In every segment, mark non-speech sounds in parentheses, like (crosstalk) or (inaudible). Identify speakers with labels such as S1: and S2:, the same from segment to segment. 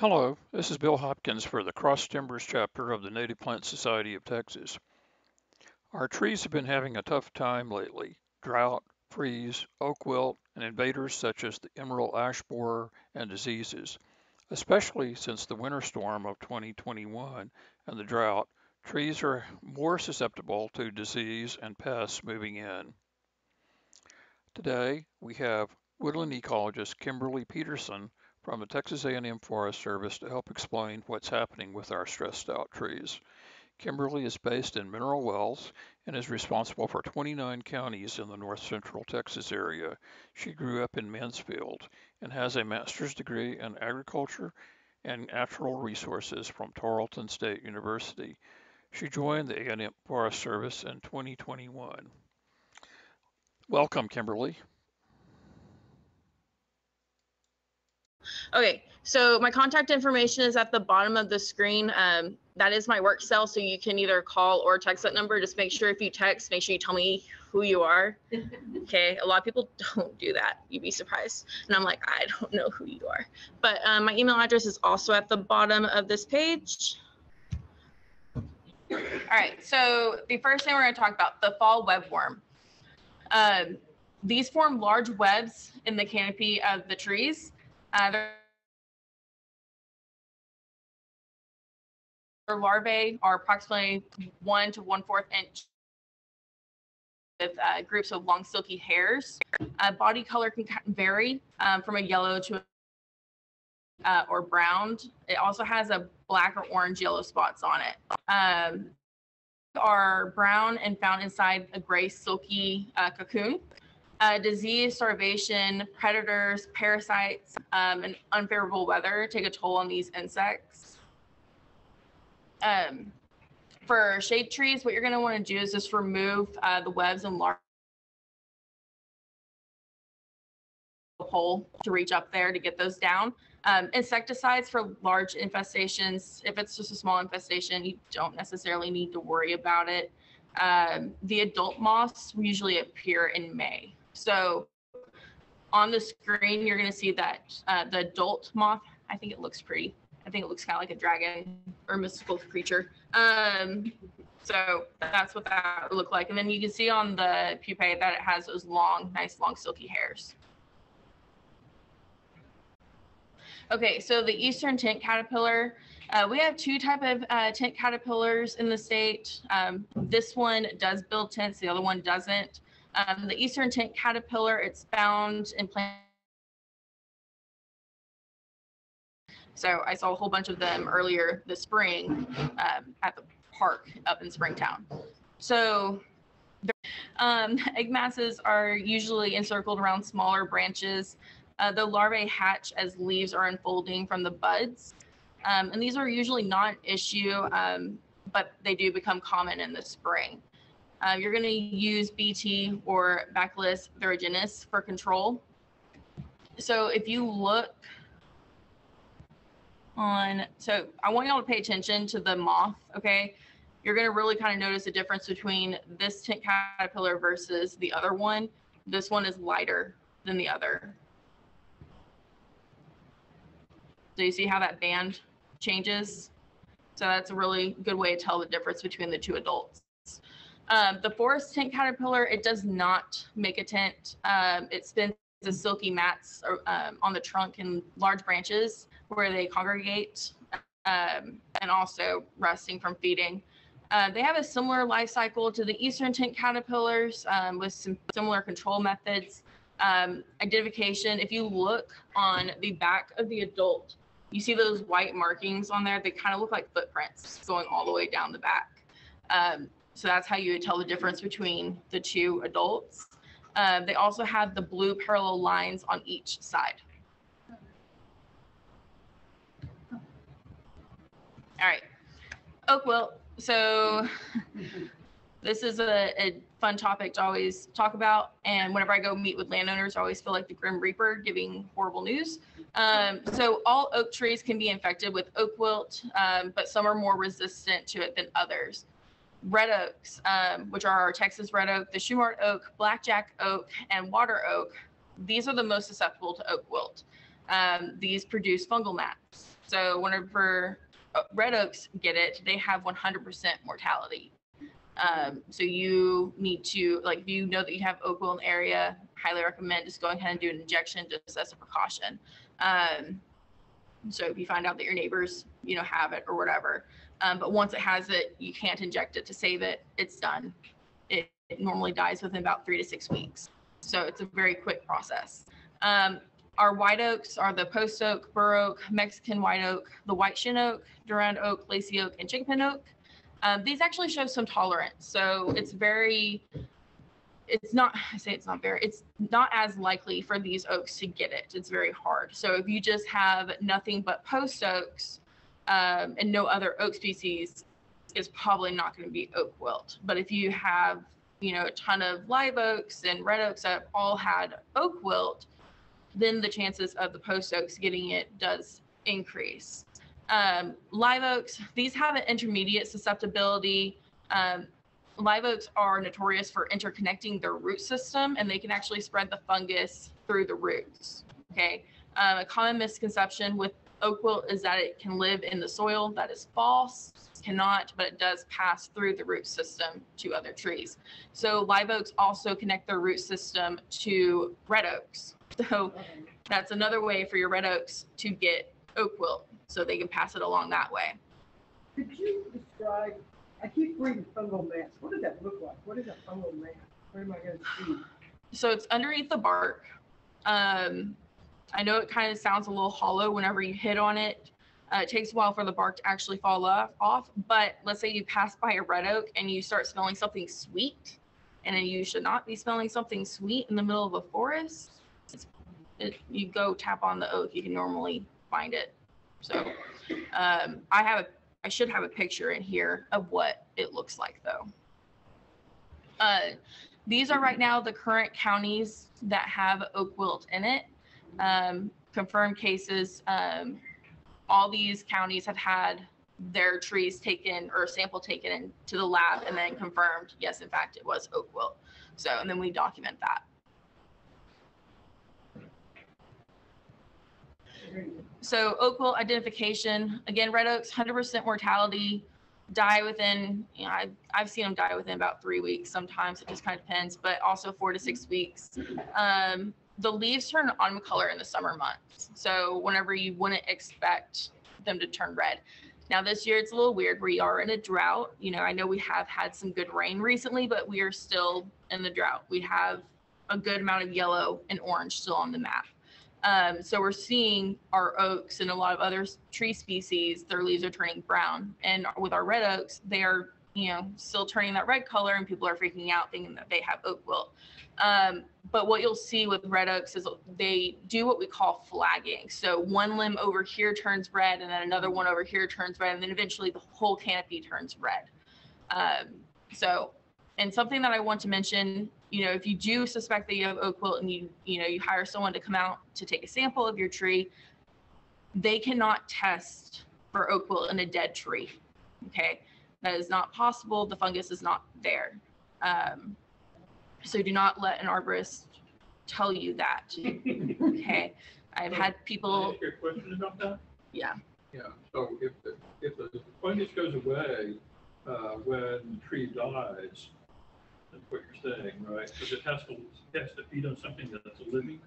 S1: Hello, this is Bill Hopkins for the Cross Timbers chapter of the Native Plant Society of Texas. Our trees have been having a tough time lately. Drought, freeze, oak wilt, and invaders such as the emerald ash borer and diseases. Especially since the winter storm of 2021 and the drought, trees are more susceptible to disease and pests moving in. Today, we have woodland ecologist Kimberlee Peterson from the Texas A&M Forest Service to help explain what's happening with our stressed out trees. Kimberlee is based in Mineral Wells and is responsible for 29 counties in the north central Texas area. She grew up in Mansfield and has a master's degree in agriculture and natural resources from Tarleton State University. She joined the A&M Forest Service in 2021. Welcome, Kimberlee.
S2: Okay, so my contact information is at the bottom of the screen. Um, that is my work cell, so you can either call or text that number. Just make sure if you text, make sure you tell me who you are. (laughs) okay, a lot of people (laughs) don't do that. You'd be surprised. And I'm like, I don't know who you are. But um, my email address is also at the bottom of this page. All right, so the first thing we're going to talk about the fall webworm. Um, these form large webs in the canopy of the trees. Uh, their larvae are approximately one to one fourth inch with uh, groups of long silky hairs. Uh, body color can vary um, from a yellow to uh, or brown. It also has a black or orange yellow spots on it. Um, are brown and found inside a gray silky uh, cocoon uh, disease, starvation, predators, parasites, um, and unfavorable weather take a toll on these insects. Um, for shade trees, what you're going to want to do is just remove uh, the webs and larvae hole to reach up there to get those down. Um, insecticides for large infestations, if it's just a small infestation, you don't necessarily need to worry about it. Um, the adult moths usually appear in May. So on the screen, you're going to see that uh, the adult moth, I think it looks pretty. I think it looks kind of like a dragon or mystical creature. Um, so that's what that would look like. And then you can see on the pupae that it has those long, nice, long, silky hairs. Okay, so the eastern tent caterpillar, uh, we have two type of uh, tent caterpillars in the state. Um, this one does build tents, the other one doesn't. Um, the eastern tent caterpillar, it's found in plants. So I saw a whole bunch of them earlier this spring um, at the park up in Springtown. So um, (laughs) egg masses are usually encircled around smaller branches. Uh, the larvae hatch as leaves are unfolding from the buds. Um, and these are usually not issue, um, but they do become common in the spring. Uh, you're going to use BT or Bacillus thuringiensis for control. So if you look on, so I want y'all to pay attention to the moth, okay? You're going to really kind of notice the difference between this tent caterpillar versus the other one. This one is lighter than the other. So you see how that band changes? So that's a really good way to tell the difference between the two adults. Um, the forest tent caterpillar, it does not make a tent. Um, it spins the silky mats um, on the trunk and large branches where they congregate um, and also resting from feeding. Uh, they have a similar life cycle to the eastern tent caterpillars um, with some similar control methods. Um, identification, if you look on the back of the adult, you see those white markings on there. They kind of look like footprints going all the way down the back. Um, so that's how you would tell the difference between the two adults. Uh, they also have the blue parallel lines on each side. All right, oak wilt. So (laughs) this is a, a, fun topic to always talk about. And whenever I go meet with landowners, I always feel like the Grim Reaper giving horrible news. Um, so all oak trees can be infected with oak wilt, um, but some are more resistant to it than others red oaks, um, which are our Texas red oak, the Shumard oak, blackjack oak, and water oak, these are the most susceptible to oak wilt. Um, these produce fungal mats. So whenever uh, red oaks get it, they have 100% mortality. Um, so you need to, like, if you know that you have oak wilt in the area, highly recommend just going ahead and do an injection just as a precaution. Um, so if you find out that your neighbors, you know, have it or whatever, um, but once it has it, you can't inject it to save it. It's done. It, it normally dies within about three to six weeks. So it's a very quick process. Um, our white oaks are the post oak, bur oak, Mexican white oak, the white shin oak, Durand oak, lacy oak, and chinkapin oak. Um, these actually show some tolerance. So it's very, it's not, I say it's not very, it's not as likely for these oaks to get it. It's very hard. So if you just have nothing but post oaks um, and no other oak species, is probably not going to be oak wilt. But if you have, you know, a ton of live oaks and red oaks that all had oak wilt, then the chances of the post oaks getting it does increase. Um, live oaks, these have an intermediate susceptibility. Um, live oaks are notorious for interconnecting their root system and they can actually spread the fungus through the roots. Okay. Um, a common misconception with oak wilt is that it can live in the soil. That is false. It cannot, but it does pass through the root system to other trees. So live oaks also connect their root system to red oaks. So that's another way for your red oaks to get oak wilt, so they can pass it along that way.
S3: Could you describe, I keep reading fungal mass. What does that look like? What is a fungal mass? Where am I going to see?
S2: So it's underneath the bark. Um, I know it kind of sounds a little hollow whenever you hit on it. Uh, it takes a while for the bark to actually fall off. But let's say you pass by a red oak and you start smelling something sweet, and you should not be smelling something sweet in the middle of a forest. It, you go tap on the oak, you can normally find it. So um, I have a, I should have a picture in here of what it looks like though. Uh, these are right now the current counties that have oak wilt in it. Um, confirmed cases. Um, all these counties have had their trees taken or sample taken to the lab and then confirmed, yes, in fact, it was oak wilt. So, and then we document that. So oak wilt identification, again, red oaks, 100% mortality, die within, you know, I've, I've seen them die within about three weeks. Sometimes it just kind of depends, but also four to six weeks. Um, the leaves turn autumn color in the summer months. So whenever you wouldn't expect them to turn red. Now this year it's a little weird. We are in a drought. You know, I know we have had some good rain recently, but we are still in the drought. We have a good amount of yellow and orange still on the map. Um, so we're seeing our oaks and a lot of other tree species, their leaves are turning brown. And with our red oaks, they are, you know, still turning that red color and people are freaking out thinking that they have oak wilt. Um, but what you'll see with red oaks is they do what we call flagging. So one limb over here turns red and then another one over here turns red and then eventually the whole canopy turns red. Um, so, and something that I want to mention you know, if you do suspect that you have oak wilt and you, you know, you hire someone to come out to take a sample of your tree, they cannot test for oak wilt in a dead tree. Okay. That is not possible. The fungus is not there. Um, so do not let an arborist tell you that. (laughs) Okay. I've had people.
S4: Can I ask you a question about that?
S2: Yeah.
S4: Yeah, so if, the if the fungus goes away, uh, when the tree dies, that's what you're saying, right? Because it has to, it has to feed on something that's living.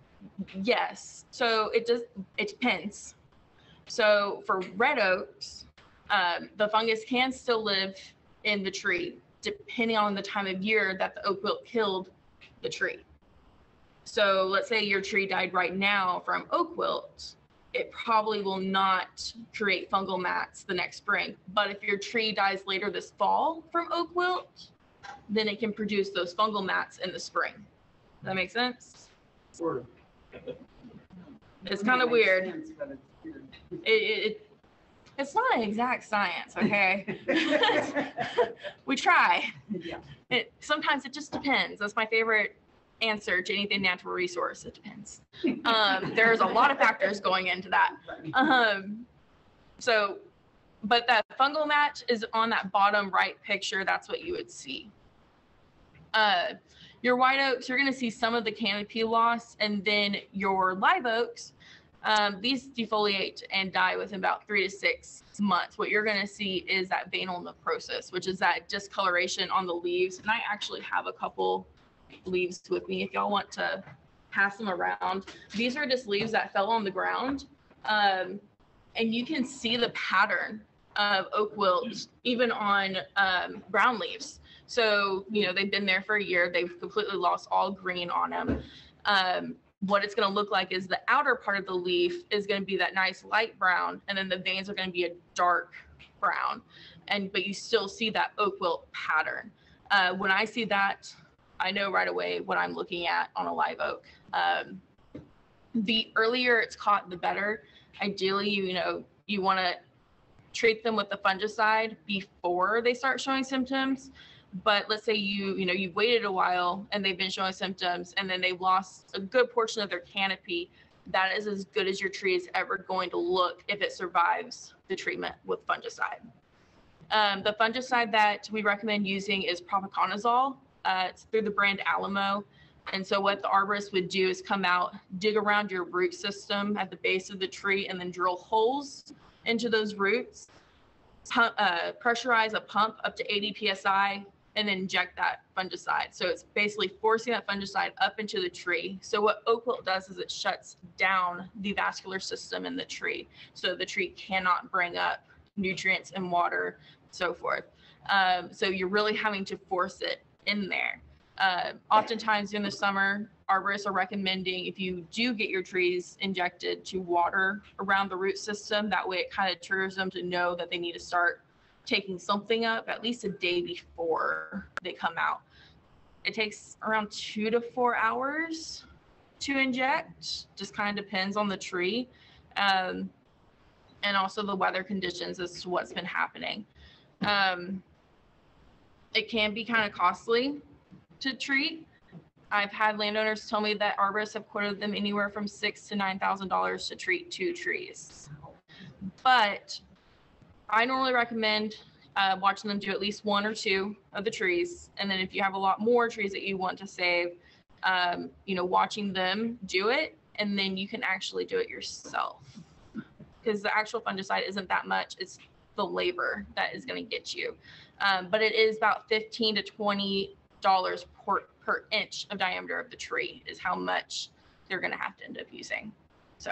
S2: Yes. So it does. It depends. So for red oaks, um, the fungus can still live in the tree depending on the time of year that the oak wilt killed the tree. So let's say your tree died right now from oak wilt, it probably will not create fungal mats the next spring. But if your tree dies later this fall from oak wilt, then it can produce those fungal mats in the spring. Does that make sense?
S4: Of.
S2: It's kind of weird. It, it, it, it's not an exact science, (laughs) okay? (laughs) we try.
S3: Yeah.
S2: It sometimes it just depends. That's my favorite answer to anything natural resource. It depends. Um, there's a lot of factors going into that. Um, so, but that fungal match is on that bottom right picture. That's what you would see. Uh, your white oaks, you're going to see some of the canopy loss, and then your live oaks, Um, these defoliate and die within about three to six months. What you're going to see is that veinal necrosis, which is that discoloration on the leaves. And I actually have a couple leaves with me if y'all want to pass them around. These are just leaves that fell on the ground. Um, and you can see the pattern of oak wilt even on um, brown leaves. So, you know, they've been there for a year. They've completely lost all green on them. Um, what it's going to look like is the outer part of the leaf is going to be that nice light brown, and then the veins are going to be a dark brown. And but you still see that oak wilt pattern. Uh, when I see that, I know right away what I'm looking at on a live oak. Um, the earlier it's caught, the better. Ideally, you know, you want to treat them with the fungicide before they start showing symptoms but let's say you you know you've waited a while and they've been showing symptoms and then they've lost a good portion of their canopy that is as good as your tree is ever going to look if it survives the treatment with fungicide. Um, the fungicide that we recommend using is propiconazole uh, it's through the brand alamo. And so what the arborist would do is come out dig around your root system at the base of the tree and then drill holes into those roots pump, uh, pressurize a pump up to 80 psi and then inject that fungicide. So it's basically forcing that fungicide up into the tree. So what oak wilt does is it shuts down the vascular system in the tree. So the tree cannot bring up nutrients and water, so forth. Um, so you're really having to force it in there. Uh, oftentimes in the summer, arborists are recommending if you do get your trees injected to water around the root system. That way it kind of triggers them to know that they need to start taking something up at least a day before they come out. It takes around two to four hours to inject, just kind of depends on the tree. Um, and also the weather conditions as to what's been happening. Um, it can be kind of costly to treat. I've had landowners tell me that arborists have quoted them anywhere from six to nine thousand dollars to treat two trees. But I normally recommend uh, watching them do at least one or two of the trees, and then if you have a lot more trees that you want to save, um, you know, watching them do it, and then you can actually do it yourself because the actual fungicide isn't that much. It's the labor that is going to get you. Um, but it is about 15 to 20 dollars per, per inch of diameter of the tree is how much they're going to have to end up using. So,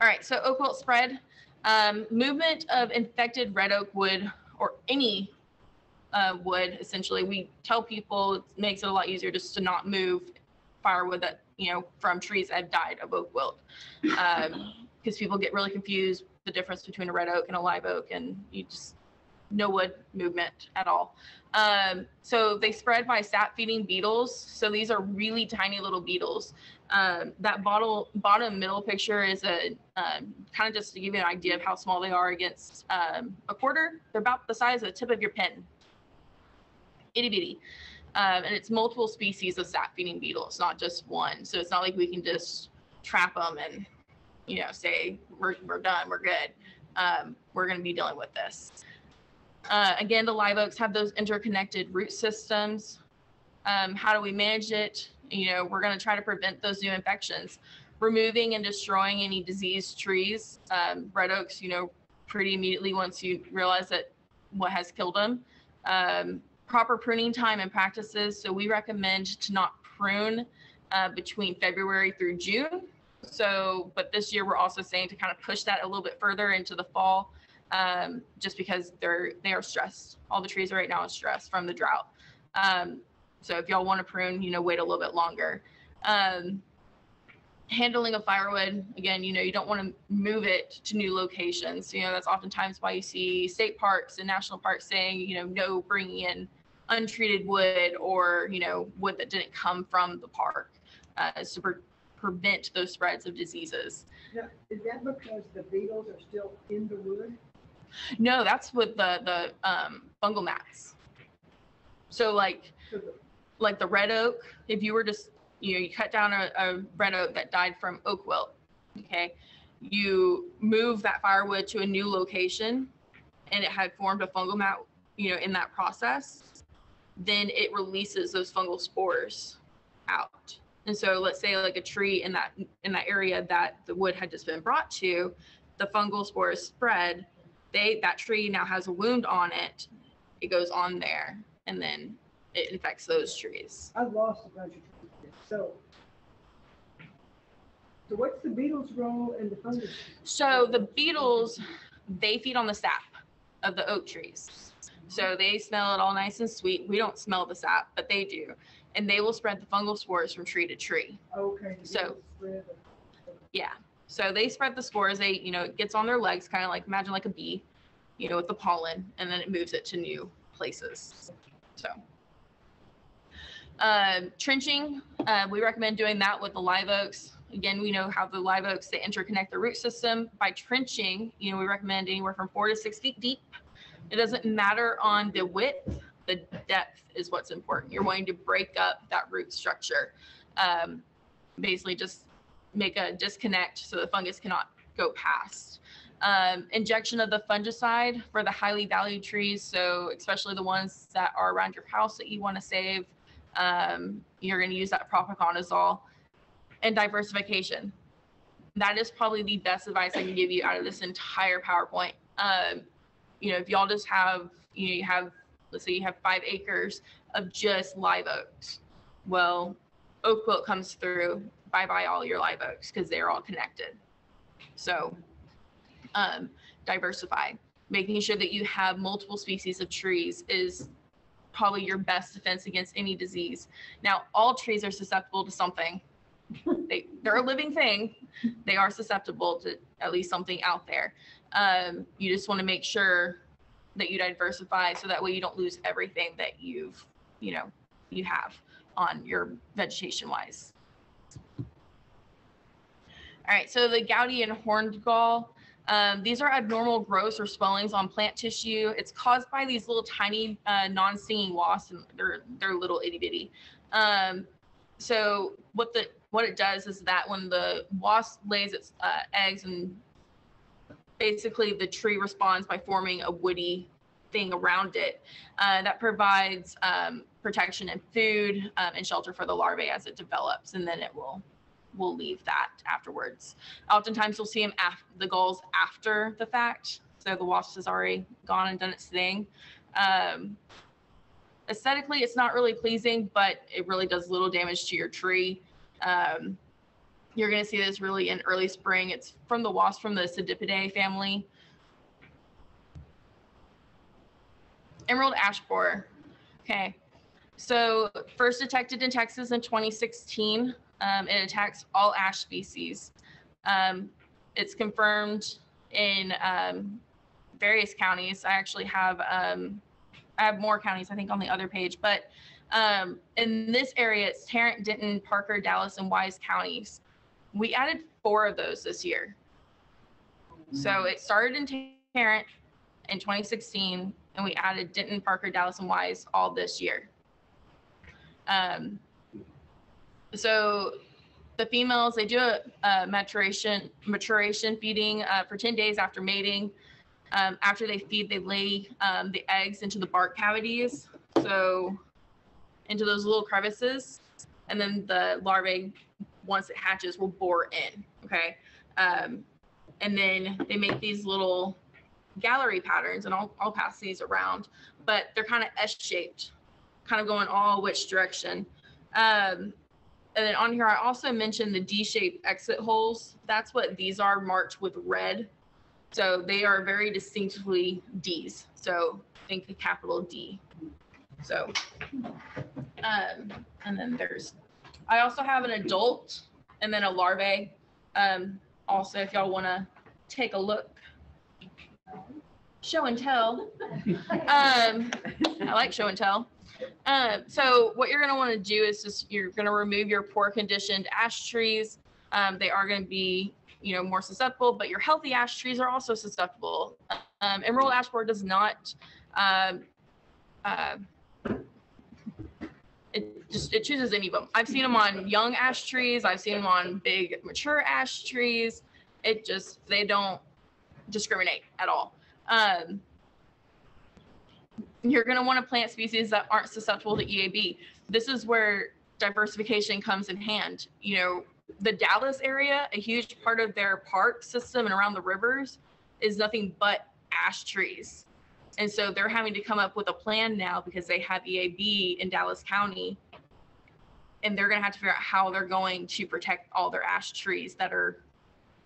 S2: all right, so oak wilt spread. Um, movement of infected red oak wood or any uh, wood, essentially, we tell people it makes it a lot easier just to not move firewood that, you know, from trees that have died of oak wilt. Because um, people get really confused the difference between a red oak and a live oak, and you just no wood movement at all. Um, so they spread by sap feeding beetles. So these are really tiny little beetles. Um, that bottle, bottom middle picture is a um, kind of just to give you an idea of how small they are against um, a quarter. They're about the size of the tip of your pen. Itty bitty. Um, and it's multiple species of sap feeding beetles, not just one. So it's not like we can just trap them and, you know, say we're, we're done, we're good. Um, we're going to be dealing with this. Uh, again, the live oaks have those interconnected root systems. Um, how do we manage it? You know, we're going to try to prevent those new infections. Removing and destroying any diseased trees, um, red oaks, you know, pretty immediately once you realize that what has killed them. Um, proper pruning time and practices. So we recommend to not prune uh, between February through June. So, but this year we're also saying to kind of push that a little bit further into the fall um, just because they're they are stressed. All the trees right now are stressed from the drought. Um, so if y'all want to prune, you know, wait a little bit longer. Um, handling of firewood, again, you know, you don't want to move it to new locations. You know, that's oftentimes why you see state parks and national parks saying, you know, no bringing in untreated wood or, you know, wood that didn't come from the park uh, to pre- prevent those spreads of diseases.
S3: Now, is that because the beetles are still in the wood?
S2: No, that's with the the um, fungal mats. So like
S3: So the-
S2: like the red oak, if you were just you know you cut down a, a red oak that died from oak wilt, okay, you move that firewood to a new location, and it had formed a fungal mat, you know, in that process, then it releases those fungal spores out. And so let's say like a tree in that in that area that the wood had just been brought to, the fungal spores spread. They that tree now has a wound on it. It goes on there, and then it infects those trees.
S3: I've lost a bunch of trees, so. So what's the beetle's role in the fungus?
S2: So the beetles, they feed on the sap of the oak trees. So they smell it all nice and sweet. We don't smell the sap, but they do. And they will spread the fungal spores from tree to tree.
S3: Okay.
S2: So-
S3: beetles spread the-
S2: Yeah. So they spread the spores. They, you know, it gets on their legs, kind of like imagine like a bee, you know, with the pollen, and then it moves it to new places. So, um, trenching, uh, we recommend doing that with the live oaks. Again, we know how the live oaks they interconnect the root system by trenching. You know, we recommend anywhere from four to six feet deep. It doesn't matter on the width; the depth is what's important. You're wanting to break up that root structure. Um, basically, just make a disconnect so the fungus cannot go past. Um, injection of the fungicide for the highly valued trees, so especially the ones that are around your house that you want to save, um, you're going to use that propiconazole. And diversification. That is probably the best advice I can give you out of this entire PowerPoint. Um, you know, if y'all just have, you know, you have, let's say you have five acres of just live oaks. Well, oak wilt comes through, bye bye all your live oaks because they're all connected. So, um, diversify. Making sure that you have multiple species of trees is probably your best defense against any disease. Now, all trees are susceptible to something. (laughs) they they're a living thing. They are susceptible to at least something out there. Um, you just want to make sure that you diversify so that way you don't lose everything that you've you know you have on your vegetation wise. All right, so the gouty and horned gall, um, these are abnormal growths or swellings on plant tissue. It's caused by these little tiny uh, non-stinging wasps, and they're they're little itty bitty. Um, so what the what it does is that when the wasp lays its uh, eggs, and basically the tree responds by forming a woody thing around it uh, that provides um, protection and food um, and shelter for the larvae as it develops, and then it will will leave that afterwards. Oftentimes, you'll see them af- the gulls after the fact, so the wasp has already gone and done its thing. Um, aesthetically, it's not really pleasing, but it really does little damage to your tree. Um, you're going to see this really in early spring. It's from the wasp from the Cynipidae family. Emerald ash borer. Okay. So first detected in Texas in 2016. Um, it attacks all ash species. Um, it's confirmed in um, various counties. I actually have um, I have more counties I think on the other page, but um, in this area it's Tarrant, Denton, Parker, Dallas, and Wise counties. We added four of those this year. So it started in Tarrant in 2016, and we added Denton, Parker, Dallas, and Wise all this year. Um, so the females, they do a, a maturation maturation feeding uh, for 10 days after mating. Um, after they feed, they lay um, the eggs into the bark cavities, so into those little crevices, and then the larvae, once it hatches, will bore in. Okay, um, and then they make these little gallery patterns, and I'll I'll pass these around, but they're kind of S-shaped, kind of going all which direction. And then on here, I also mentioned the D-shaped exit holes. That's what these are marked with red. So they are very distinctly D's. So think a capital D. So, um, and then there's, I also have an adult and then a larvae. Um, also, if y'all want to take a look, show and tell. (laughs) Um, I like show and tell. Um, so what you're going to want to do is just you're going to remove your poor conditioned ash trees. Um, they are going to be you know more susceptible, but your healthy ash trees are also susceptible. Um, emerald ash borer does not. Um, uh, it just it chooses any of them. I've seen them on young ash trees. I've seen them on big mature ash trees. It just they don't discriminate at all. Um, you're going to want to plant species that aren't susceptible to EAB. This is where diversification comes in hand. You know, the Dallas area, a huge part of their park system and around the rivers is nothing but ash trees. And so they're having to come up with a plan now because they have EAB in Dallas County. And they're going to have to figure out how they're going to protect all their ash trees that are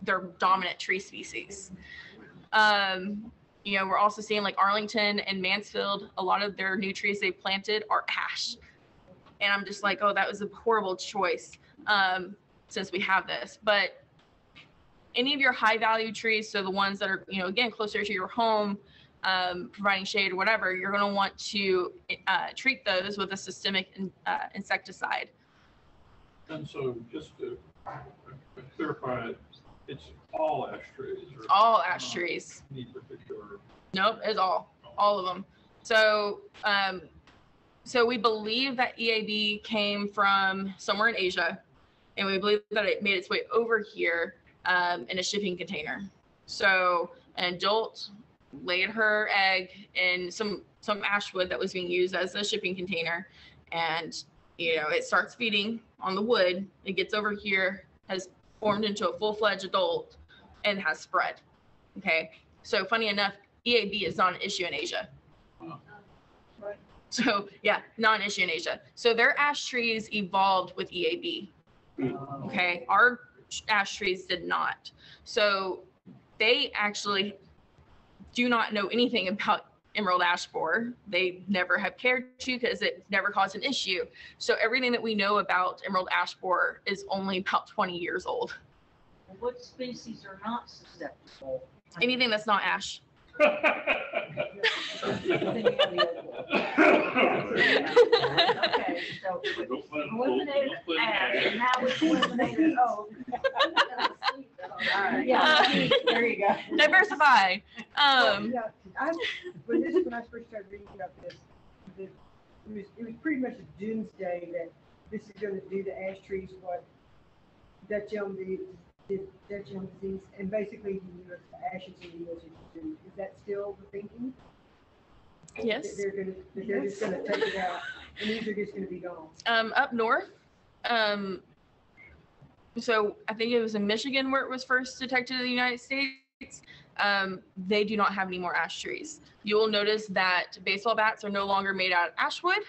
S2: their dominant tree species. Um, you know, we're also seeing like Arlington and Mansfield, a lot of their new trees they planted are ash. And I'm just like, oh, that was a horrible choice um, since we have this. But any of your high value trees, so the ones that are, you know, again, closer to your home, um, providing shade or whatever, you're going to want to uh, treat those with a systemic in, uh, insecticide.
S4: And so just to uh, clarify, it's all ash trees or?
S2: All ash trees.
S4: Any particular?
S2: Nope, it's all, all of them. So, um, so we believe that EAB came from somewhere in Asia, and we believe that it made its way over here um, in a shipping container. So an adult laid her egg in some some ash wood that was being used as a shipping container, and you know it starts feeding on the wood. It gets over here, has formed into a full fledged adult, and has spread. Okay, so funny enough, EAB is not an issue in Asia.
S3: Right.
S2: So yeah, not an issue in Asia. So their ash trees evolved with EAB. Okay, our ash trees did not. So they actually do not know anything about emerald ash borer. They never have cared to because it never caused an issue. So everything that we know about emerald ash borer is only about 20 years old.
S5: What species are not susceptible?
S2: Anything that's not ash.
S5: There you go.
S2: Diversify.
S3: Well,
S2: Um,
S3: yeah, I, when this, when I first started reading about this, the, it was, it was pretty much a doomsday that this is gonna do to ash trees what Dutch elm did, did Dutch elm disease, and basically the US, the ashes in the US do. Is that still the thinking? That
S2: yes.
S3: They're gonna, that they're just gonna take it out, and these are just gonna be gone.
S2: um, up north. Um, so I think it was in Michigan where it was first detected in the United States. Um, they do not have any more ash trees. You will notice that baseball bats are no longer made out of ash wood.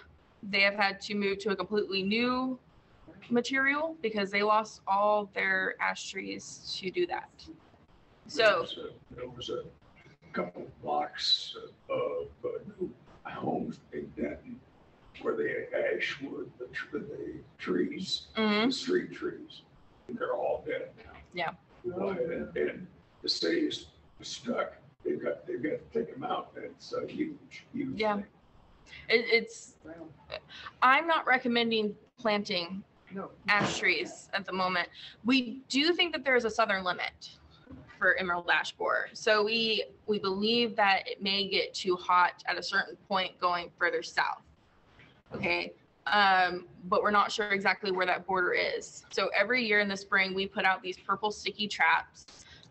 S2: They have had to move to a completely new material because they lost all their ash trees to do that. So,
S6: There was a couple blocks of uh, new homes in Denton where they had ash wood, the, tr- the trees,
S2: mhm,
S6: the street trees. and They're all dead now.
S2: Yeah.
S6: And, and the city is stuck. They've got, they've got to take them out. It's a huge, huge
S2: Yeah.
S6: thing.
S2: it, it's. I'm not recommending planting. Ash trees at the moment. We do think that there is a southern limit for emerald ash borer. So we we believe that it may get too hot at a certain point going further south. Okay. Um, but we're not sure exactly where that border is. So every year in the spring, we put out these purple sticky traps.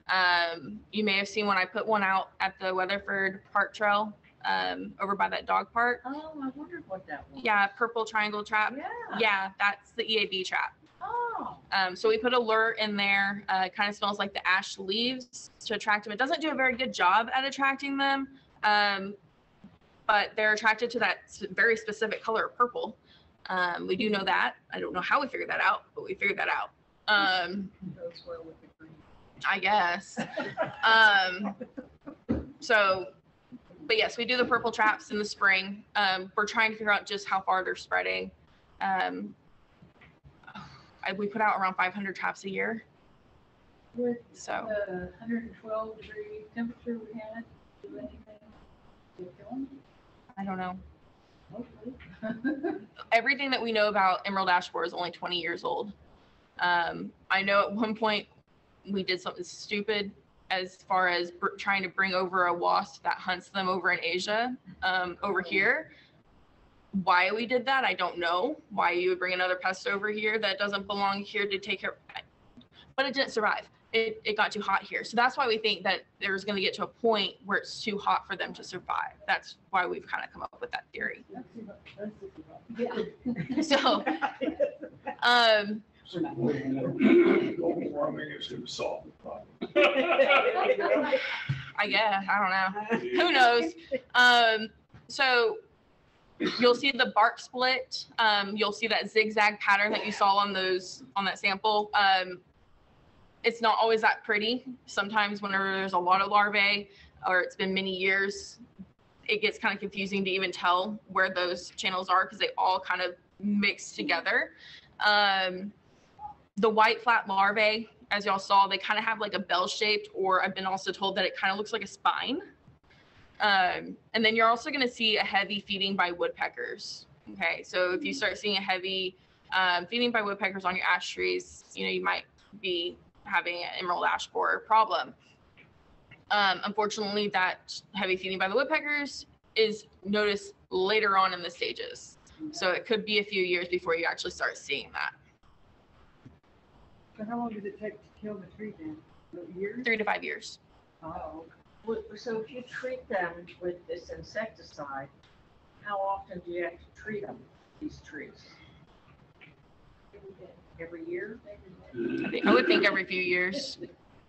S2: Um, you may have seen when I put one out at the Weatherford Park Trail um, over by that dog park.
S5: Oh, I wondered what that was.
S2: Yeah, purple triangle trap.
S5: Yeah.
S2: Yeah, that's the EAB trap.
S5: Oh,
S2: Um, so we put a lure in there. Uh, it kind of smells like the ash leaves to attract them. It doesn't do a very good job at attracting them, um, but they're attracted to that very specific color of purple. Um, we do know that. I don't know how we figured that out, but we figured that out. Um,
S3: Goes well with the green.
S2: I guess. (laughs) Um, so, but yes, we do the purple traps in the spring. Um, we're trying to figure out just how far they're spreading. Um, I, we put out around 500 traps a year.
S5: with
S2: So,
S5: the hundred and twelve degree temperature we had, do anything? to kill 'em?
S2: I don't know.
S5: Hopefully. (laughs) (laughs)
S2: Everything that we know about emerald ash borer is only 20 years old. Um, I know at one point we did something stupid as far as br- trying to bring over a wasp that hunts them over in Asia, um, over here. Why we did that, I don't know. Why you would bring another pest over here that doesn't belong here to take care, but it didn't survive. It, it got too hot here. So that's why we think that there's going to get to a point where it's too hot for them to survive. That's why we've kind of come up with that theory.
S3: That's about- that's about-
S2: So, Um,
S6: Warming is gonna solve the problem.
S2: I guess, I don't know. (laughs) Who knows? Um, so you'll see the bark split. Um, you'll see that zigzag pattern that you saw on those, on that sample. Um, it's not always that pretty. Sometimes whenever there's a lot of larvae or it's been many years, it gets kind of confusing to even tell where those channels are because they all kind of mix together. Um, the white flat larvae, as y'all saw, they kind of have like a bell shaped, or I've been also told that it kind of looks like a spine. Um, and then you're also going to see a heavy feeding by woodpeckers. Okay, so if you start seeing a heavy um, feeding by woodpeckers on your ash trees, you know, you might be having an emerald ash borer problem. Um, unfortunately, that heavy feeding by the woodpeckers is noticed later on in the stages. So it could be a few years before you actually start seeing that.
S3: So how long does it take to kill the tree then? A year?
S2: Three to five years.
S3: Oh,
S7: So if you treat them with this insecticide, how often do you have to treat them, these trees? Every year?
S2: I, think, I would think every few years.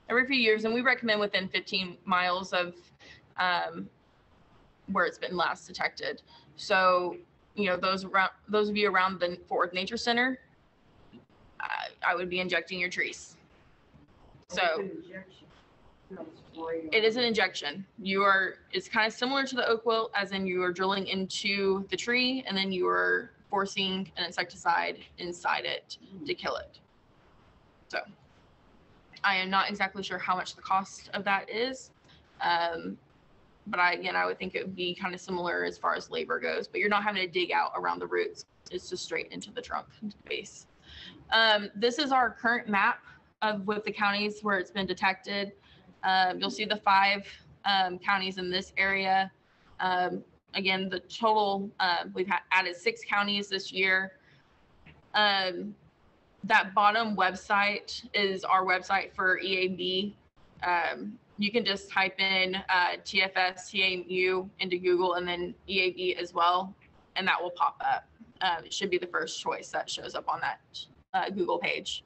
S2: Every few years, and we recommend within 15 miles of um, where it's been last detected. So, you know, those around, those of you around the Fort Worth Nature Center, I, I would be injecting your trees. So
S3: an injection. No, it's
S2: it is an injection. You are, it's kind of similar to the oak wilt, as in you are drilling into the tree and then you are forcing an insecticide inside it to kill it. So I am not exactly sure how much the cost of that is. Um, but I, again, I would think it would be kind of similar as far as labor goes, but you're not having to dig out around the roots. It's just straight into the trunk base. Um, this is our current map of with the counties where it's been detected. Um, you'll see the five um, counties in this area. Um, again, the total, uh, we've added six counties this year. Um, that bottom website is our website for EAB. You can just type in uh, TFS TAMU into Google and then EAB as well, and that will pop up. Uh, it should be the first choice that shows up on that uh, Google page.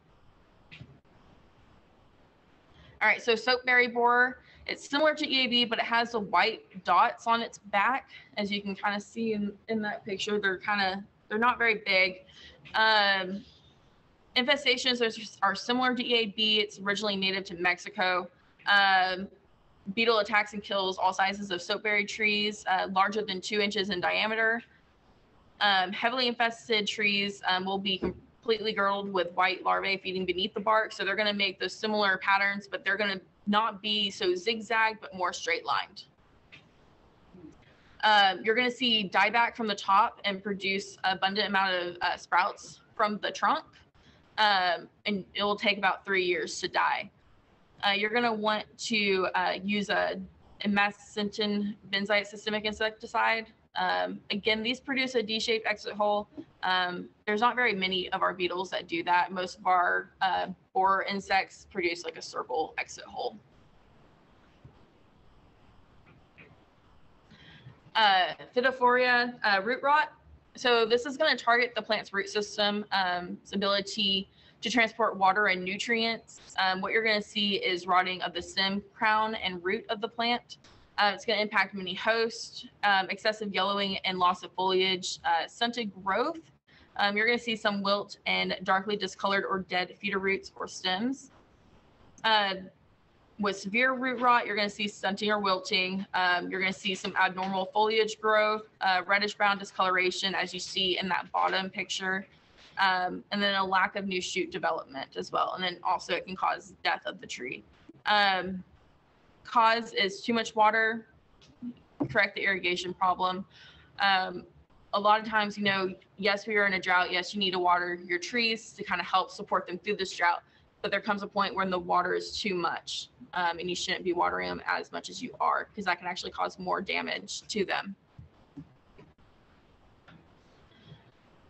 S2: All right, so soapberry borer, it's similar to EAB, but it has the white dots on its back. As you can kind of see in, in that picture, they're kind of, they're not very big. Um, infestations are, are similar to EAB. It's originally native to Mexico. Um, beetle attacks and kills all sizes of soapberry trees, uh, larger than two inches in diameter. Um, heavily infested trees um, will be completely girdled with white larvae feeding beneath the bark. So they're going to make those similar patterns, but they're going to not be so zigzag, but more straight lined. Um, you're going to see dieback from the top and produce abundant amount of uh, sprouts from the trunk. Um, and it will take about three years to die. Uh, you're going to want to uh, use a emamectin benzoate systemic insecticide. Um, again, these produce a D-shaped exit hole. Um, there's not very many of our beetles that do that. Most of our uh, borer insects produce like a circle exit hole. Uh, Phytophthora uh, root rot. So this is going to target the plant's root system, um, its ability to transport water and nutrients. Um, what you're going to see is rotting of the stem, crown, and root of the plant. Uh, it's going to impact many hosts, um, excessive yellowing and loss of foliage, uh, stunted growth. Um, you're going to see some wilt and darkly discolored or dead feeder roots or stems. Uh, with severe root rot, you're going to see stunting or wilting. Um, you're going to see some abnormal foliage growth, uh, reddish brown discoloration, as you see in that bottom picture, um, and then a lack of new shoot development as well. And then also it can cause death of the tree. Um, cause is too much water, correct the irrigation problem. Um, a lot of times, you know, yes, we are in a drought. Yes, you need to water your trees to kind of help support them through this drought. But there comes a point when the water is too much, um, and you shouldn't be watering them as much as you are because that can actually cause more damage to them.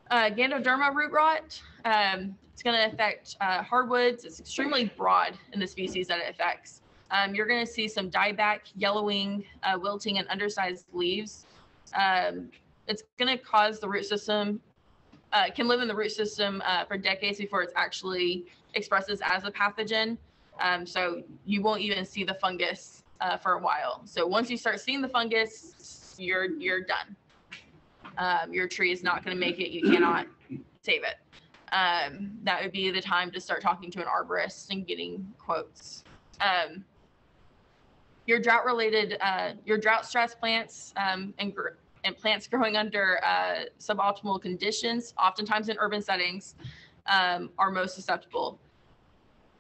S2: Uh, Ganoderma root rot. Um, it's going to affect uh, hardwoods. It's extremely broad in the species that it affects. Um, you're going to see some dieback, yellowing, uh, wilting, and undersized leaves. Um, it's going to cause the root system uh, can live in the root system uh, for decades before it's actually expresses as a pathogen. Um, so you won't even see the fungus uh, for a while. So once you start seeing the fungus, you're you're done. Um, your tree is not going to make it. You cannot save it. Um, that would be the time to start talking to an arborist and getting quotes. Um, your drought related, uh, your drought stress plants um, and, and plants growing under uh, suboptimal conditions, oftentimes in urban settings, um, are most susceptible.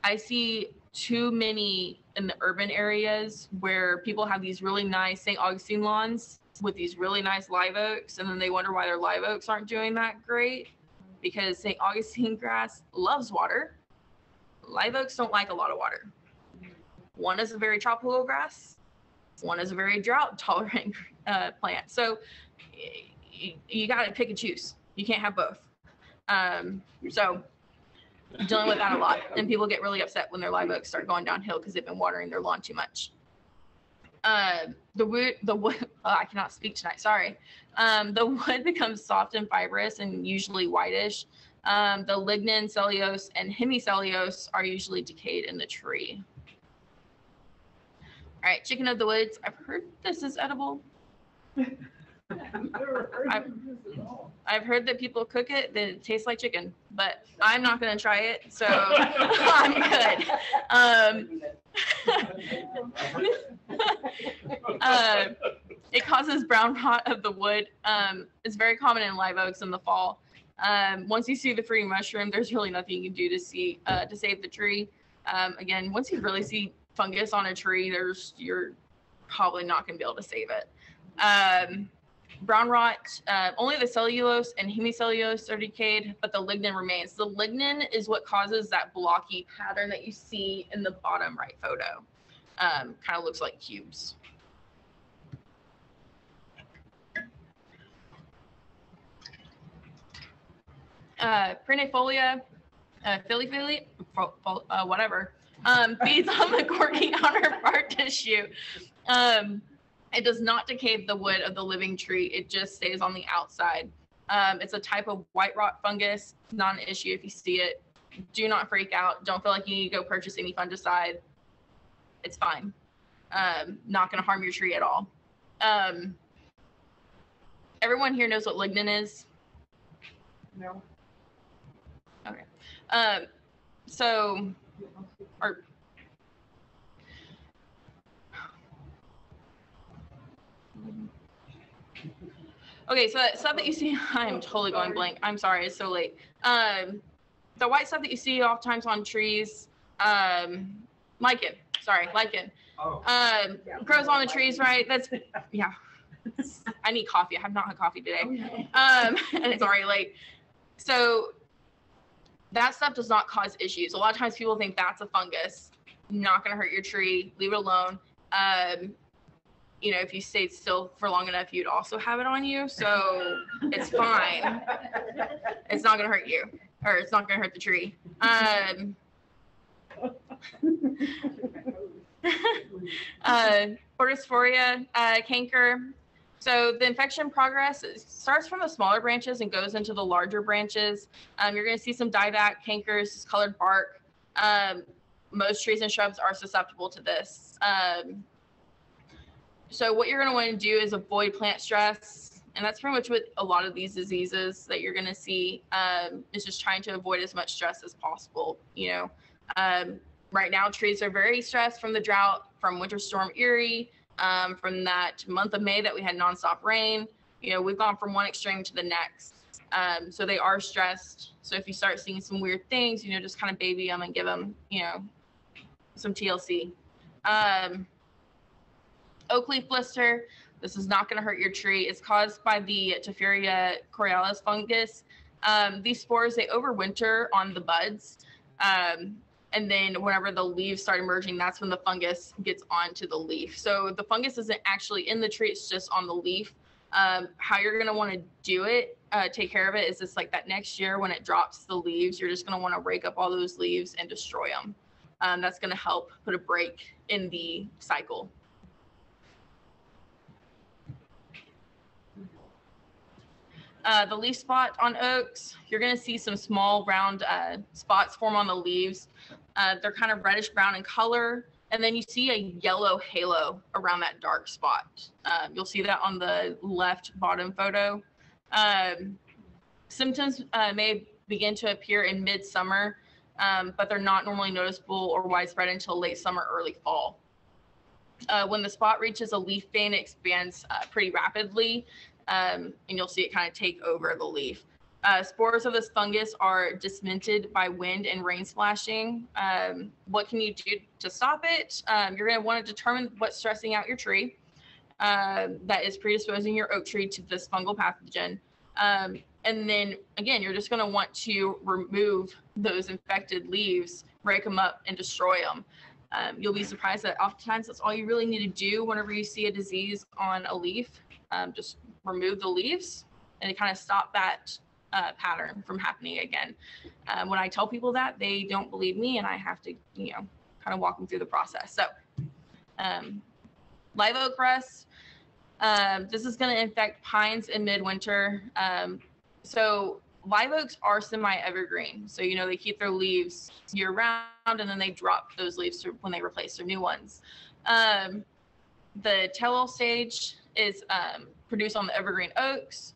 S2: I see too many in the urban areas where people have these really nice St. Augustine lawns with these really nice live oaks, and then they wonder why their live oaks aren't doing that great because St. Augustine (laughs) grass loves water. Live oaks don't like a lot of water. One is a very tropical grass. One is a very drought (laughs) tolerant uh, plant. So you, you got to pick and choose. You can't have both. Um, so dealing with that a lot, and people get really upset when their live oaks start going downhill because they've been watering their lawn too much. Uh, the wood, the wood. (laughs) Oh, I cannot speak tonight. Sorry. Um, the wood (laughs) becomes soft and fibrous and usually whitish. Um, the lignin, cellulose, and hemicellulose are usually decayed in the tree. All right, chicken of the woods. I've heard this is edible. I've, I've heard that people cook it, that it tastes like chicken, but I'm not going to try it, so (laughs) I'm good. Um, uh, (laughs) it causes brown rot of the wood. Um, it's very common in live oaks in the fall. Um, once you see the fruiting mushroom, there's really nothing you can do to see uh, to save the tree. Um, again, once you really see fungus on a tree, there's you're probably not going to be able to save it. Um, brown rot, uh, only the cellulose and hemicellulose are decayed, but the lignin remains. The lignin is what causes that blocky pattern that you see in the bottom right photo. Um, kind of looks like cubes. Uh, Prenifolia, uh, filifolia, uh, whatever, um, (laughs) feeds on the corky outer bark tissue. Um, it does not decay the wood of the living tree. It just stays on the outside. Um, it's a type of white rot fungus. Not an issue if you see it. Do not freak out. Don't feel like you need to go purchase any fungicide. It's fine. Um, not going to harm your tree at all. Um, everyone here knows what lignin is.
S3: No.
S2: Okay. Um, so, or Okay, so that stuff that you see, (laughs) I'm totally going blank. I'm sorry, it's so late. Um, the white stuff that you see oftentimes on trees, um, lichen. Sorry, lichen.
S6: Oh.
S2: Um, grows on the trees, right? That's yeah. (laughs) I need coffee. I have not had coffee today, um, (laughs) and it's already late. So that stuff does not cause issues. A lot of times people think that's a fungus. Not going to hurt your tree. Leave it alone. Um, you know, if you stayed still for long enough, you'd also have it on you. So it's fine. It's not going to hurt you, or it's not going to hurt the tree. Um, (laughs) uh, uh, canker. So the infection progress starts from the smaller branches and goes into the larger branches. Um, you're going to see some dieback, cankers, discolored bark. Um, most trees and shrubs are susceptible to this. Um, so what you're going to want to do is avoid plant stress. And that's pretty much what a lot of these diseases that you're going to see um, is just trying to avoid as much stress as possible. You know, um, right now trees are very stressed from the drought, from Winter Storm Uri, um, from that month of May that we had nonstop rain. You know, we've gone from one extreme to the next. Um, so they are stressed. So if you start seeing some weird things, you know, just kind of baby them and give them, you know, some TLC. Um, oak leaf blister. This is not going to hurt your tree. It's caused by the Taphrina corealis fungus. Um, these spores, they overwinter on the buds. Um, and then whenever the leaves start emerging, that's when the fungus gets onto the leaf. So the fungus isn't actually in the tree, it's just on the leaf. Um, how you're going to want to do it, uh, take care of it, is just like that next year when it drops the leaves, you're just going to want to rake up all those leaves and destroy them. Um, that's going to help put a break in the cycle. Uh, the leaf spot on oaks, you're going to see some small round uh, spots form on the leaves. Uh, they're kind of reddish brown in color. And then you see a yellow halo around that dark spot. Um, you'll see that on the left bottom photo. Um, symptoms uh, may begin to appear in midsummer, um, but they're not normally noticeable or widespread until late summer, early fall. Uh, when the spot reaches a leaf vein, it expands uh, pretty rapidly, um, and you'll see it kind of take over the leaf. Uh, spores of this fungus are disseminated by wind and rain splashing. Um, what can you do to stop it? Um, you're going to want to determine what's stressing out your tree uh, that is predisposing your oak tree to this fungal pathogen. Um, and then again, you're just going to want to remove those infected leaves, break them up, and destroy them. Um, you'll be surprised that oftentimes that's all you really need to do whenever you see a disease on a leaf. Um, just remove the leaves and kind of stop that uh, pattern from happening again. Um, when I tell people that, they don't believe me, and I have to, you know, kind of walk them through the process. So, um, live oak rust. Um, this is going to infect pines in midwinter. Um, so live oaks are semi-evergreen. So you know they keep their leaves year round, and then they drop those leaves when they replace their new ones. Um, the tell stage is um, produced on the evergreen oaks.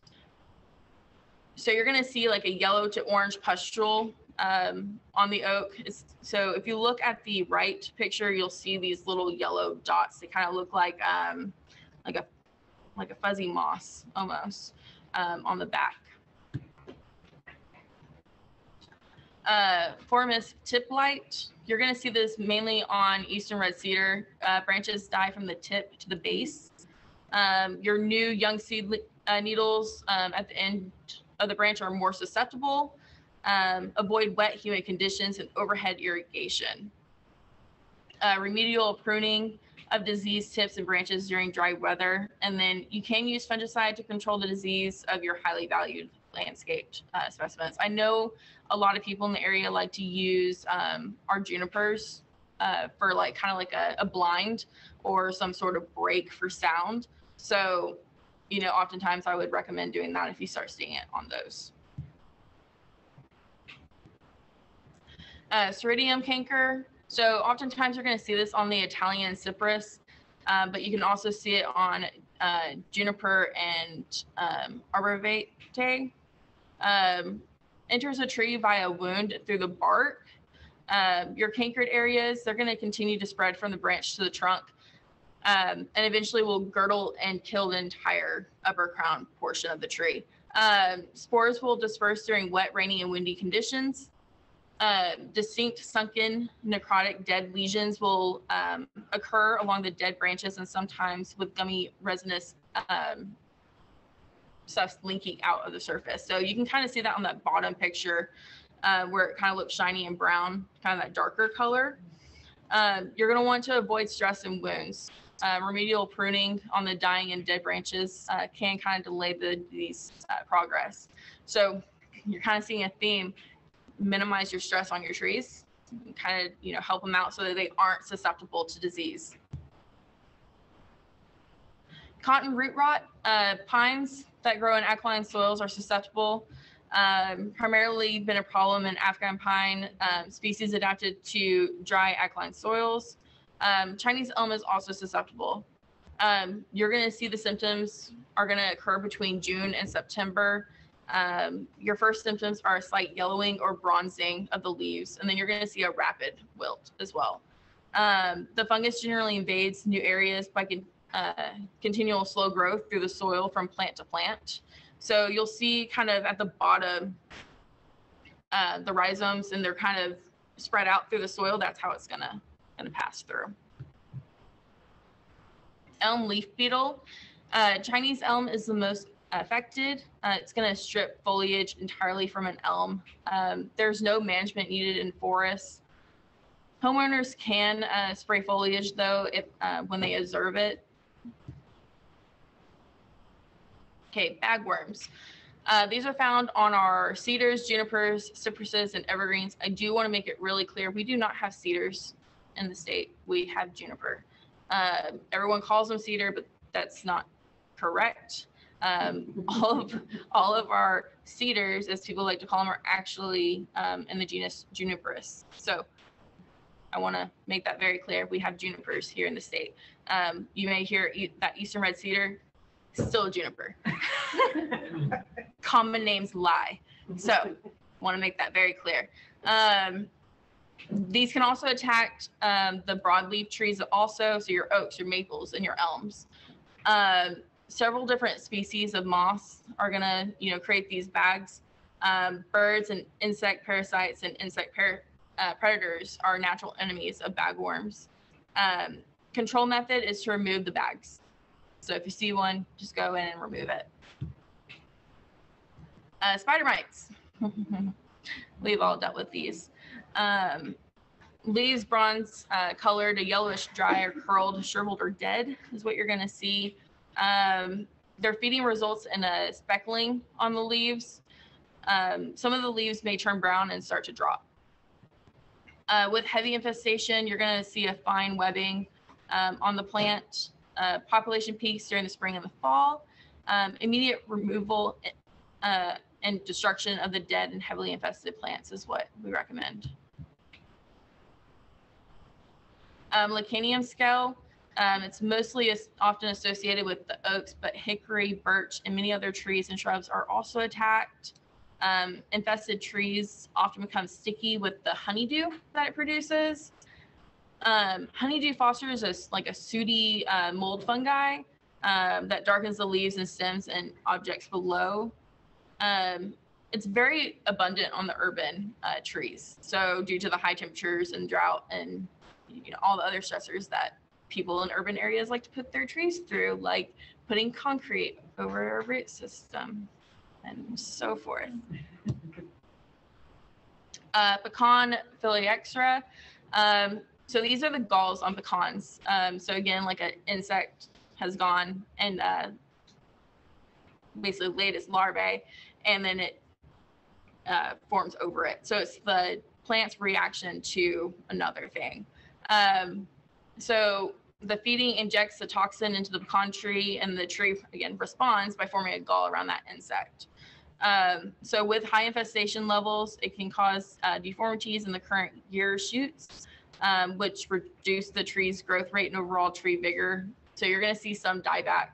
S2: So you're going to see like a yellow to orange pustule um, on the oak. It's, so if you look at the right picture, you'll see these little yellow dots. They kind of look like um, like a like a fuzzy moss almost um, on the back. Uh, Phomopsis tip blight. You're going to see this mainly on eastern red cedar. Uh, branches die from the tip to the base. Um, your new young seed uh, needles um, at the end of the branch are more susceptible. Um, avoid wet, humid conditions and overhead irrigation. Uh, remedial pruning of disease tips and branches during dry weather. And then you can use fungicide to control the disease of your highly valued landscaped uh, specimens. I know a lot of people in the area like to use um, our junipers uh, for like kind of like a, a blind or some sort of break for sound. So you know, oftentimes I would recommend doing that if you start seeing it on those. Uh, Seiridium canker. So oftentimes you're going to see this on the Italian cypress, uh, but you can also see it on uh, juniper and um, arborvitae. Um, enters a tree via a wound through the bark. Um, your cankered areas, they're going to continue to spread from the branch to the trunk um, and eventually will girdle and kill the entire upper crown portion of the tree. Um, spores will disperse during wet, rainy, and windy conditions. Uh, distinct sunken necrotic dead lesions will um, occur along the dead branches and sometimes with gummy resinous um, stuff linking out of the surface. So you can kind of see that on that bottom picture uh, where it kind of looks shiny and brown, kind of that darker color. Um, you're going to want to avoid stress and wounds uh, remedial pruning on the dying and dead branches uh, can kind of delay the disease uh, progress. So you're kind of seeing a theme, minimize your stress on your trees, kind of, you know, help them out so that they aren't susceptible to disease. Cotton root rot, uh, pines that grow in alkaline soils are susceptible. Um, primarily been a problem in Afghan pine um, species adapted to dry alkaline soils. Um, Chinese elm is also susceptible. Um, you're going to see the symptoms are going to occur between June and September. Um, your first symptoms are a slight yellowing or bronzing of the leaves, and then you're going to see a rapid wilt as well. Um, the fungus generally invades new areas by con- uh, continual slow growth through the soil from plant to plant. So you'll see kind of at the bottom uh, the rhizomes, and they're kind of spread out through the soil. That's how it's going to going to pass through. Elm leaf beetle. Uh, Chinese elm is the most affected. Uh, it's going to strip foliage entirely from an elm. Um, there's no management needed in forests. Homeowners can uh, spray foliage though if uh, when they observe it. Okay, bagworms. Uh, these are found on our cedars, junipers, cypresses, and evergreens. I do want to make it really clear we do not have cedars in the state, we have juniper. Uh, everyone calls them cedar, but that's not correct. Um, (laughs) all of all of our cedars, as people like to call them, are actually um, in the genus Juniperus. So I want to make that very clear. We have junipers here in the state. Um, you may hear e- that eastern red cedar, still juniper. (laughs) Common names lie. So I want to make that very clear. Um, these can also attack um, the broadleaf trees also, so your oaks, your maples, and your elms. Um, several different species of moss are gonna, you know, create these bags. Um, birds and insect parasites and insect par- uh, predators are natural enemies of bagworms. Um, control method is to remove the bags. So if you see one, just go in and remove it. Uh, spider mites. (laughs) We've all dealt with these. Um, leaves bronze uh, colored, a yellowish, dry or curled, shriveled, or dead is what you're going to see. Um, their feeding results in a speckling on the leaves. Um, some of the leaves may turn brown and start to drop. Uh, with heavy infestation, you're going to see a fine webbing um, on the plant. Uh, population peaks during the spring and the fall. Um, immediate removal uh, and destruction of the dead and heavily infested plants is what we recommend. Um, Lecanium scale, um, it's mostly as often associated with the oaks, but hickory, birch, and many other trees and shrubs are also attacked. Um, infested trees often become sticky with the honeydew that it produces. Um, honeydew fosters a, like a sooty uh, mold fungi um, that darkens the leaves and stems and objects below. Um, it's very abundant on the urban uh, trees. So due to the high temperatures and drought and you know all the other stressors that people in urban areas like to put their trees through, like putting concrete over a root system and so forth. (laughs) Uh, pecan phylloxera. Um, so these are the galls on pecans. Um, so again, like an insect has gone and uh, basically laid its larvae, and then it uh, forms over it. So it's the plant's reaction to another thing. Um, so the feeding injects the toxin into the pecan tree, and the tree again responds by forming a gall around that insect. Um, so with high infestation levels, it can cause uh, deformities in the current year shoots, um, which reduce the tree's growth rate and overall tree vigor. So you're going to see some dieback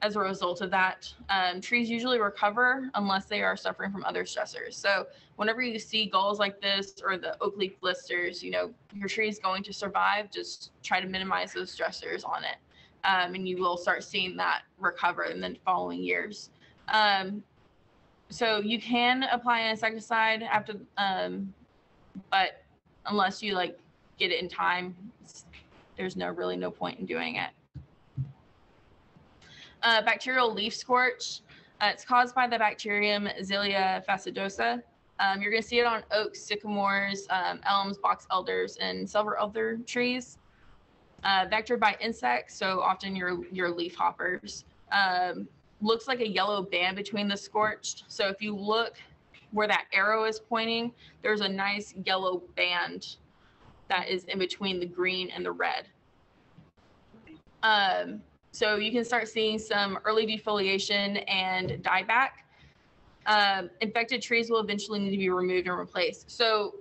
S2: as a result of that. Um, trees usually recover unless they are suffering from other stressors. So whenever you see galls like this or the oak leaf blisters, you know, your tree is going to survive. Just try to minimize those stressors on it. Um, and you will start seeing that recover in the following years. Um, so you can apply an insecticide after, um, but unless you like get it in time, there's no really no point in doing it. Uh, bacterial leaf scorch. Uh, it's caused by the bacterium Xylella fastidiosa. Um, you're going to see it on oaks, sycamores, um, elms, box elders, and silver elder trees. Uh, vectored by insects, so often your your leaf hoppers. Um, looks like a yellow band between the scorched. So if you look where that arrow is pointing, there's a nice yellow band that is in between the green and the red. Um, so you can start seeing some early defoliation and dieback. Um, infected trees will eventually need to be removed and replaced. So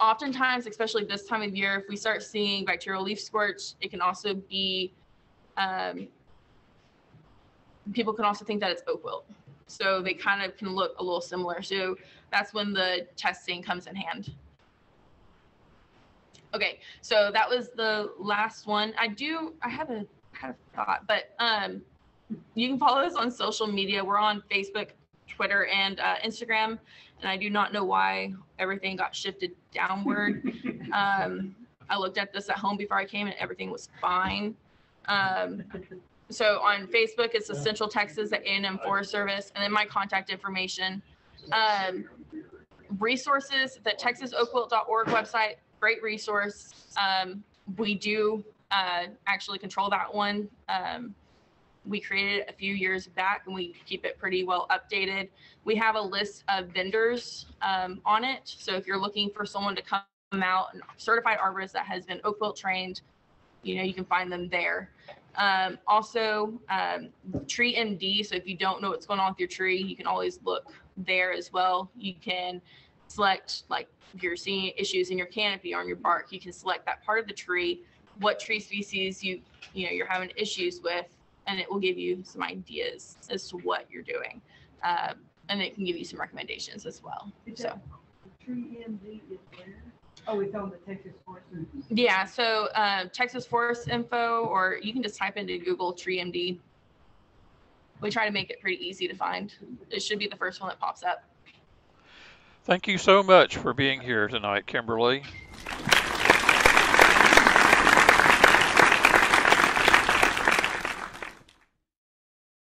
S2: oftentimes, especially this time of year, if we start seeing bacterial leaf scorch, it can also be, um, people can also think that it's oak wilt. So they kind of can look a little similar. So that's when the testing comes in hand. Okay, so that was the last one. I do, I have a, I had a thought, but um, you can follow us on social media. We're on Facebook, Twitter, and uh, Instagram. And I do not know why everything got shifted downward. (laughs) um, I looked at this at home before I came, and everything was fine. Um, so on Facebook, it's the Central Texas A&M Forest Service, and then my contact information. Um, resources, the texasoakwilt.org website, great resource. Um, we do uh, actually control that one. Um, we created a few years back and we keep it pretty well updated. We have a list of vendors um, on it. So if you're looking for someone to come out and certified arborist that has been oak trained, you know, you can find them there. Um, also, um, Tree MD. So if you don't know what's going on with your tree, you can always look there as well. You can select like if you're seeing issues in your canopy or your bark, you can select that part of the tree, what tree species you you know you're having issues with, and it will give you some ideas as to what you're doing, um, and it can give you some recommendations as well.
S3: Is
S2: So.
S3: that Tree MD is where? Oh, it's on the Texas Forest.
S2: Yeah, so uh, Texas Forest Info, or you can just type into Google Tree MD. We try to make it pretty easy to find. It should be the first one that pops up.
S1: Thank you so much for being here tonight, Kimberlee.